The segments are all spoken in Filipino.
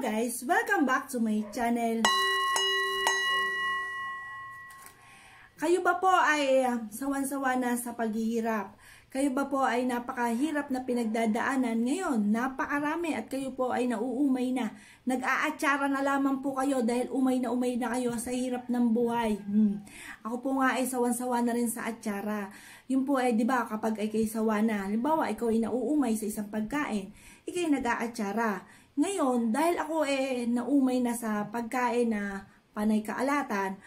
guys! Welcome back to my channel. Kayo ba po ay ah, sawan-sawa na sa paghihirap? Kayo ba po ay napakahirap na pinagdadaanan ngayon? Napakarami at kayo po ay nauumay na. Nag-aatsara na lamang po kayo dahil umay na umay na kayo sa hirap ng buhay. Hmm. Ako po nga ay sawan-sawa na rin sa atsara. Yun po ay, di ba, kapag ay kayo sawa na, halimbawa, ikaw ay nauumay sa isang pagkain, ikay nag-aatsara. Ngayon, dahil ako eh naumay na sa pagkain na panay kaalatan,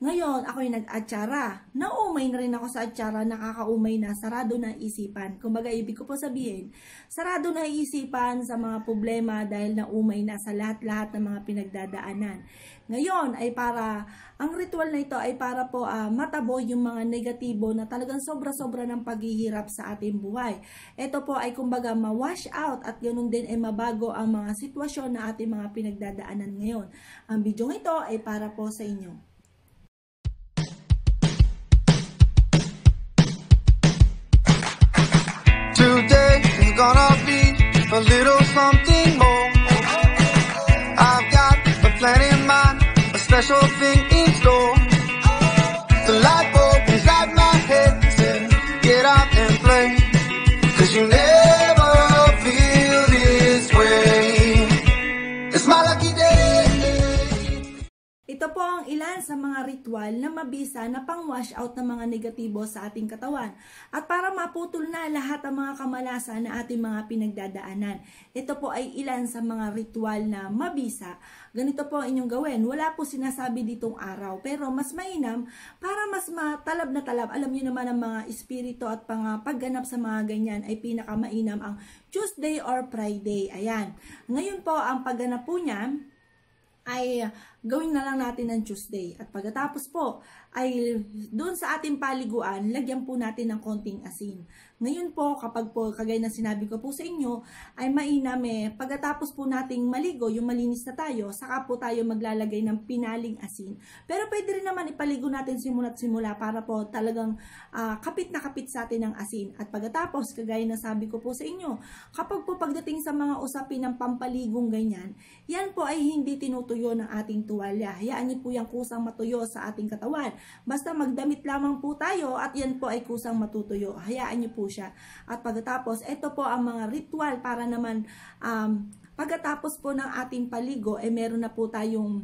ngayon, ako'y nag-atsara. Naumay na rin ako sa atsara, nakakaumay na, sarado na isipan. Kumbaga, ibig ko po sabihin, sarado na isipan sa mga problema dahil naumay na sa lahat-lahat ng mga pinagdadaanan. Ngayon, ay para, ang ritual na ito ay para po uh, matabo yung mga negatibo na talagang sobra-sobra ng paghihirap sa ating buhay. Ito po ay kumbaga ma-wash out at ganun din ay mabago ang mga sitwasyon na ating mga pinagdadaanan ngayon. Ang video ito ay para po sa inyo. pasó ilan sa mga ritual na mabisa na pang-wash out ng mga negatibo sa ating katawan at para maputol na lahat ng mga kamalasan na ating mga pinagdadaanan. Ito po ay ilan sa mga ritual na mabisa. Ganito po ang inyong gawin. Wala po sinasabi ditong araw pero mas mainam para mas matalab na talab. Alam niyo naman ang mga espiritu at pang pagganap sa mga ganyan ay pinakamainam ang Tuesday or Friday. Ayan. Ngayon po ang pagganap po niya ay gawin na lang natin ng Tuesday. At pagkatapos po, ay doon sa ating paliguan, lagyan po natin ng konting asin. Ngayon po, kapag po, kagaya na sinabi ko po sa inyo, ay mainam eh, pagkatapos po nating maligo, yung malinis na tayo, saka po tayo maglalagay ng pinaling asin. Pero pwede rin naman ipaligo natin simula't simula para po talagang uh, kapit na kapit sa atin ng asin. At pagkatapos, kagaya na sabi ko po sa inyo, kapag po pagdating sa mga usapin ng pampaligong ganyan, yan po ay hindi tinutuyo ng ating tuwalya. Hayaan niyo po yung kusang matuyo sa ating katawan. Basta magdamit lamang po tayo at yan po ay kusang matutuyo. Hayaan niyo po siya. At pagkatapos, ito po ang mga ritual para naman um, pagkatapos po ng ating paligo, eh meron na po tayong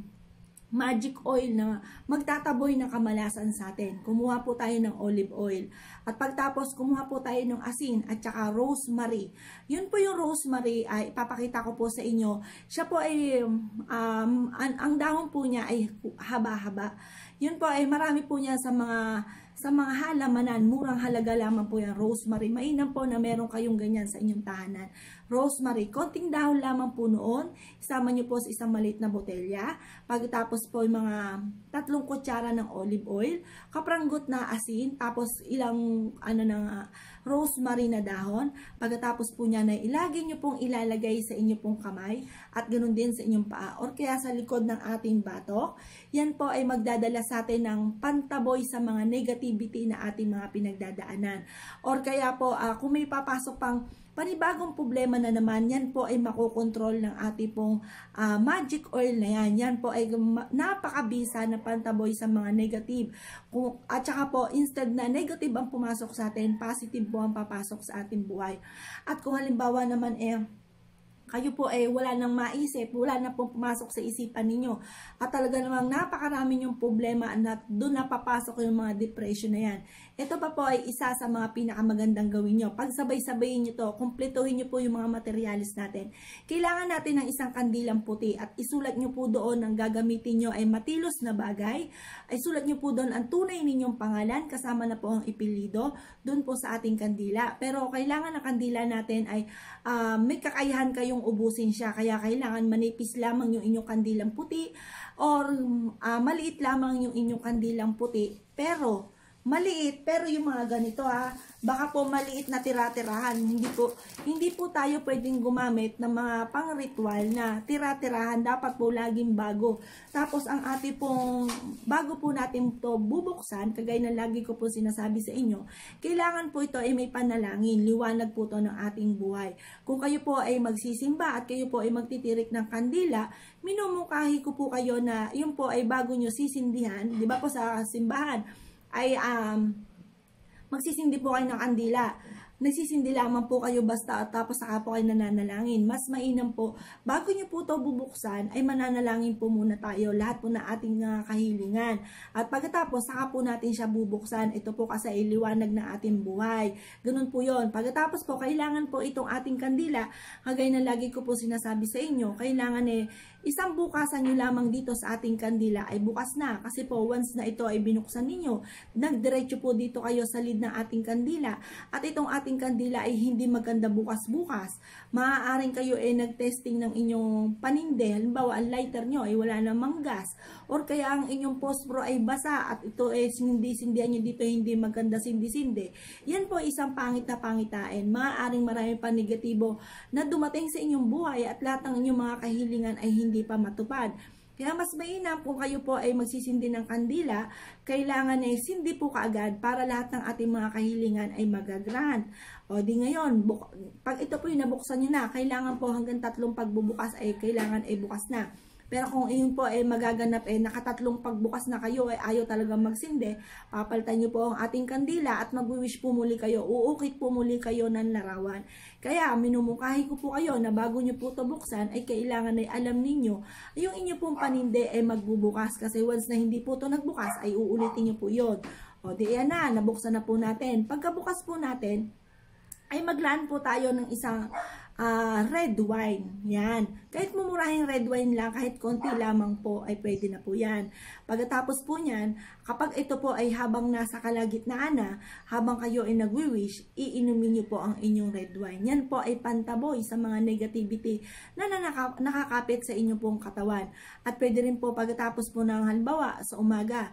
magic oil na magtataboy ng kamalasan sa atin. Kumuha po tayo ng olive oil. At pagtapos, kumuha po tayo ng asin at saka rosemary. Yun po yung rosemary, ay ipapakita ko po sa inyo. Siya po ay, um, ang, ang dahon po niya ay haba-haba. Yun po ay marami po niya sa mga sa mga halamanan, murang halaga lamang po yung rosemary. Mainam po na meron kayong ganyan sa inyong tahanan. Rosemary, konting dahon lamang po noon. Isama nyo po sa isang maliit na botelya. Pagkatapos po yung mga tatlong kutsara ng olive oil, kapranggot na asin, tapos ilang ano ng rosemary na dahon. Pagkatapos po niya na ilagay nyo pong ilalagay sa inyo pong kamay at ganoon din sa inyong paa or kaya sa likod ng ating batok. Yan po ay magdadala sa atin ng pantaboy sa mga negativity na ating mga pinagdadaanan. Or kaya po uh, kung may papasok pang panibagong problema na naman, yan po ay makokontrol ng ating pong uh, magic oil na yan. Yan po ay napakabisa na pantaboy sa mga negative. Kung, at saka po, instead na negative ang pumasok sa atin, positive po ang papasok sa ating buhay. At kung halimbawa naman eh, kayo po ay wala nang maisip, wala na pong pumasok sa isipan ninyo. At talaga namang napakarami yung problema at doon napapasok yung mga depression na yan. Ito pa po ay isa sa mga pinakamagandang gawin nyo. Pag sabay-sabayin nyo to, kumpletuhin nyo po yung mga materialis natin. Kailangan natin ng isang kandilang puti at isulat nyo po doon ang gagamitin nyo ay matilos na bagay. Ay sulat nyo po doon ang tunay ninyong pangalan kasama na po ang ipilido doon po sa ating kandila. Pero kailangan ng kandila natin ay uh, may kakayahan kayong yung ubusin siya. Kaya kailangan manipis lamang yung inyong kandilang puti or uh, maliit lamang yung inyong kandilang puti. Pero maliit pero yung mga ganito ha baka po maliit na tira-tirahan. Hindi po hindi po tayo pwedeng gumamit ng mga pang-ritual na tira-tirahan. Dapat po laging bago. Tapos ang ate pong bago po natin to bubuksan kagaya na lagi ko po sinasabi sa inyo kailangan po ito ay may panalangin. Liwanag po to ng ating buhay. Kung kayo po ay magsisimba at kayo po ay magtitirik ng kandila minumukahi ko po kayo na yun po ay bago nyo sisindihan. Di ba po sa simbahan ay um, magsisindi po kayo ng kandila nagsisindi lamang po kayo basta at tapos saka po kayo nananalangin. Mas mainam po, bago nyo po to bubuksan, ay mananalangin po muna tayo lahat po na ating uh, kahilingan. At pagkatapos, saka po natin siya bubuksan. Ito po kasi ay liwanag na ating buhay. Ganun po yon Pagkatapos po, kailangan po itong ating kandila, kagaya na lagi ko po sinasabi sa inyo, kailangan eh, isang bukasan nyo lamang dito sa ating kandila ay bukas na. Kasi po, once na ito ay binuksan ninyo, nagdiretso po dito kayo sa lid ng ating kandila. At itong ating kandila ay hindi maganda bukas-bukas. Maaaring kayo ay nag-testing ng inyong paninde. Halimbawa, ang lighter nyo ay wala namang gas. Or kaya ang inyong pospro ay basa at ito ay sindi-sindihan nyo dito hindi maganda sindi-sindi. Yan po isang pangit na pangitain. Maaaring marami pa negatibo na dumating sa inyong buhay at lahat ng inyong mga kahilingan ay hindi pa matupad. Kaya mas mainam kung kayo po ay magsisindi ng kandila, kailangan ay sindi po kaagad para lahat ng ating mga kahilingan ay magagrant. O di ngayon, pag ito po yung nabuksan nyo na, kailangan po hanggang tatlong pagbubukas ay kailangan ay bukas na. Pero kung iyon po ay magaganap eh nakatatlong pagbukas na kayo ay ayaw talaga magsindi, papalitan niyo po ang ating kandila at magwi-wish po muli kayo, uukit po muli kayo ng larawan. Kaya minumukahi ko po kayo na bago niyo po ito buksan ay kailangan ay alam ninyo yung inyo pong paninde ay magbubukas kasi once na hindi po ito nagbukas ay uulitin niyo po yon. O di yan na, nabuksan na po natin. Pagkabukas po natin, ay maglaan po tayo ng isang uh, red wine. Yan. Kahit mumurahing red wine lang, kahit konti lamang po, ay pwede na po yan. Pagkatapos po niyan, kapag ito po ay habang nasa kalagitnaan na, habang kayo ay nagwi-wish, iinumin niyo po ang inyong red wine. Yan po ay pantaboy sa mga negativity na nakakapit sa inyong pong katawan. At pwede rin po pagkatapos po ng halimbawa sa umaga,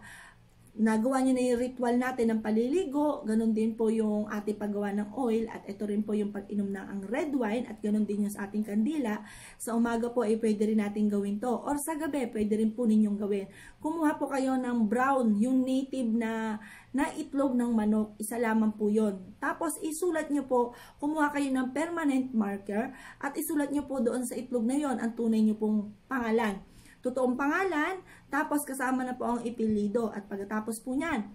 nagawa niyo na yung ritual natin ng paliligo, ganun din po yung ating paggawa ng oil at ito rin po yung pag-inom ng ang red wine at ganun din yung sa ating kandila. Sa umaga po ay pwede rin natin gawin to or sa gabi pwede rin po ninyong gawin. Kumuha po kayo ng brown, yung native na na itlog ng manok, isa lamang po yon. Tapos isulat nyo po, kumuha kayo ng permanent marker at isulat nyo po doon sa itlog na yon ang tunay nyo pong pangalan totoong pangalan, tapos kasama na po ang ipilido. At pagkatapos po niyan,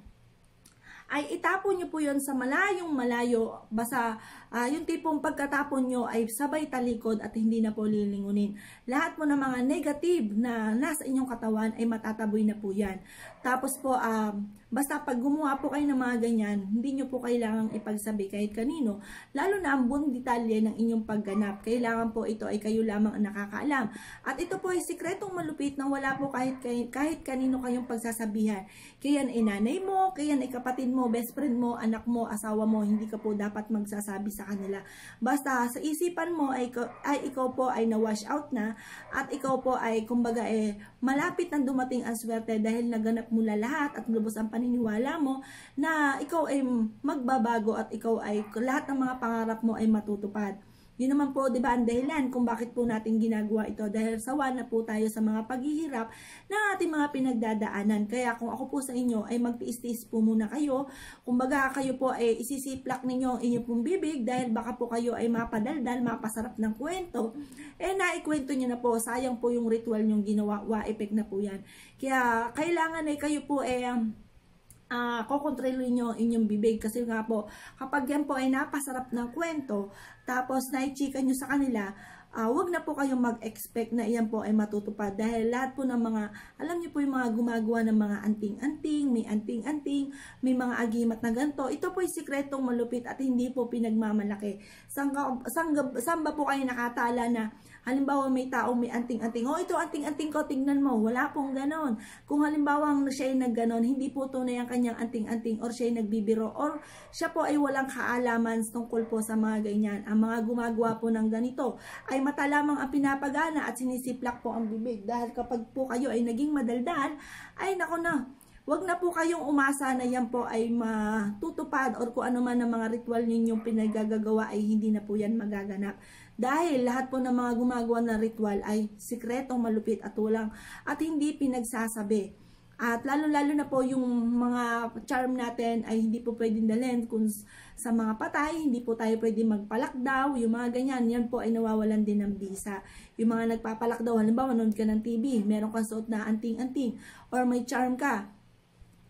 ay itapon nyo po yon sa malayong malayo. Basta uh, yung tipong pagkatapon nyo ay sabay talikod at hindi na po lilingunin. Lahat po ng mga negative na nasa inyong katawan ay matataboy na po yan. Tapos po, um, basta pag gumawa po kayo ng mga ganyan, hindi nyo po kailangang ipagsabi kahit kanino. Lalo na ang buong detalye ng inyong pagganap. Kailangan po ito ay kayo lamang ang nakakaalam. At ito po ay sikretong malupit na wala po kahit, kahit, kahit kanino kayong pagsasabihan. Kaya ay nanay mo, kaya ay kapatid mo, best friend mo, anak mo, asawa mo, hindi ka po dapat magsasabi sa kanila. Basta sa isipan mo ay, ay ikaw po ay na-wash out na at ikaw po ay kumbaga eh malapit na dumating ang swerte dahil naganap mula lahat at lubos ang paniniwala mo na ikaw ay magbabago at ikaw ay lahat ng mga pangarap mo ay matutupad. Yun naman po, di ba, ang dahilan kung bakit po natin ginagawa ito dahil sawa na po tayo sa mga paghihirap ng ating mga pinagdadaanan. Kaya kung ako po sa inyo ay magtiis-tiis po muna kayo, kumbaga kayo po ay isisiplak ninyo ang inyong pong bibig dahil baka po kayo ay mapadaldal, mapasarap ng kwento, eh naikwento nyo na po, sayang po yung ritual nyong ginawa, wa-effect na po yan. Kaya kailangan ay kayo po ay um, uh, kokontrolin nyo inyong bibig. Kasi nga po kapag yan po ay napasarap ng kwento tapos naichika nyo sa kanila uh, wag na po kayong mag-expect na iyan po ay matutupad dahil lahat po ng mga, alam niyo po yung mga gumagawa ng mga anting-anting, may anting-anting, may mga agimat na ganito. Ito po yung sikretong malupit at hindi po pinagmamalaki. Sangga, sangga, samba po kayo nakatala na Halimbawa may tao may anting-anting, oh ito anting-anting ko, tingnan mo. Wala pong ganon. Kung halimbawa siya ay nagganon, hindi po tunay ang kanyang anting-anting or siya ay nagbibiro or siya po ay walang kaalaman tungkol po sa mga ganyan. Ang mga gumagawa po ng ganito ay mata lamang ang pinapagana at sinisiplak po ang bibig. Dahil kapag po kayo ay naging madaldal, ay nako na, wag na po kayong umasa na yan po ay matutupad or kung ano man ang mga ritual ninyong pinagagagawa ay hindi na po yan magaganap. Dahil lahat po ng mga gumagawa ng ritual ay sikretong malupit at walang at hindi pinagsasabi. At lalo-lalo na po yung mga charm natin ay hindi po pwedeng dalhin kung sa mga patay, hindi po tayo pwedeng magpalakdaw, yung mga ganyan, yan po ay nawawalan din ng bisa. Yung mga nagpapalakdaw, halimbawa, nanonood ka ng TV, meron kang suot na anting-anting, or may charm ka,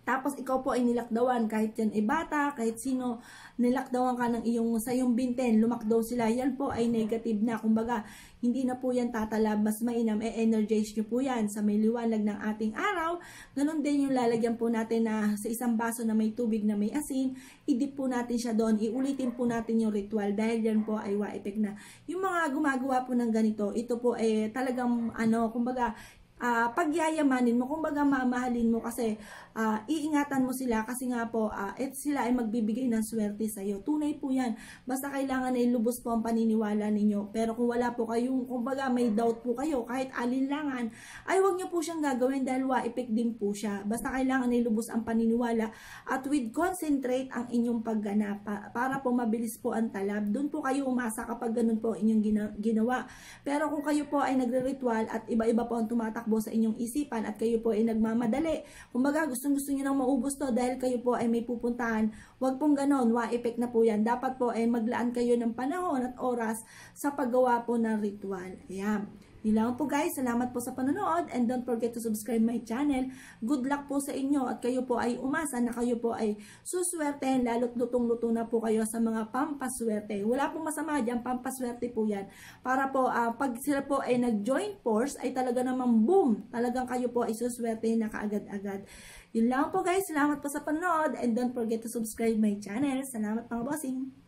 tapos ikaw po ay nilakdawan kahit yan ay bata, kahit sino nilakdawan ka ng iyong sa iyong binten, lumakdaw sila. Yan po ay negative na. Kumbaga, hindi na po yan tatalab, mas mainam, e-energize nyo po yan sa may liwanag ng ating araw. Ganon din yung lalagyan po natin na sa isang baso na may tubig na may asin, idip po natin siya doon, iulitin po natin yung ritual dahil yan po ay wa-effect na. Yung mga gumagawa po ng ganito, ito po ay talagang ano, kumbaga, uh, pagyayamanin mo, kumbaga mamahalin mo kasi uh, iingatan mo sila kasi nga po uh, et sila ay magbibigay ng swerte sa iyo. Tunay po 'yan. Basta kailangan ay lubos po ang paniniwala ninyo. Pero kung wala po kayong kumbaga may doubt po kayo kahit alinlangan, ay wag niyo po siyang gagawin dahil wa-effect din po siya. Basta kailangan ay lubos ang paniniwala at with concentrate ang inyong pagganap para po mabilis po ang talab. Doon po kayo umasa kapag ganun po inyong ginawa. Pero kung kayo po ay nagre-ritual at iba-iba po ang tumatak tumatakbo sa inyong isipan at kayo po ay nagmamadali. Kumbaga, gustong gusto niyo nang maubos to dahil kayo po ay may pupuntahan. Huwag pong ganon, wa-effect na po yan. Dapat po ay maglaan kayo ng panahon at oras sa paggawa po ng ritual. Ayan. Lang po guys. Salamat po sa panonood and don't forget to subscribe my channel. Good luck po sa inyo at kayo po ay umasa na kayo po ay suswerte lalo't lutong-luto na po kayo sa mga pampaswerte. Wala pong masama dyan, pampaswerte po yan. Para po uh, pag sila po ay nag-join force ay talaga namang boom, talagang kayo po ay suswerte na kaagad-agad. Yun lang po guys. Salamat po sa panonood and don't forget to subscribe my channel. Salamat mga bossing.